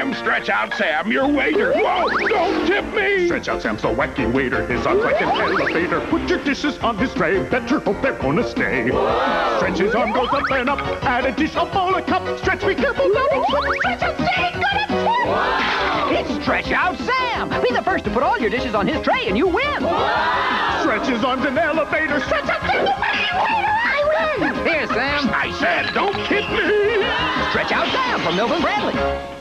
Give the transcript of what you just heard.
I'm Stretch Out Sam, your waiter. Whoa, don't tip me. Stretch out Sam's the wacky waiter. His arms like an elevator. Put your dishes on his tray. Better hope they're gonna stay. Stretch his arm goes up and up. Add a dish, a bowl, a cup. Stretch, be careful, don't now Stretch out Sam, got it! It's Stretch Out Sam. Be the first to put all your dishes on his tray and you win. Stretch his arms an elevator. Stretch out Sam, the wacky waiter. I win. Here, Sam. I said, don't tip me. Stretch Out Sam from Milton Bradley.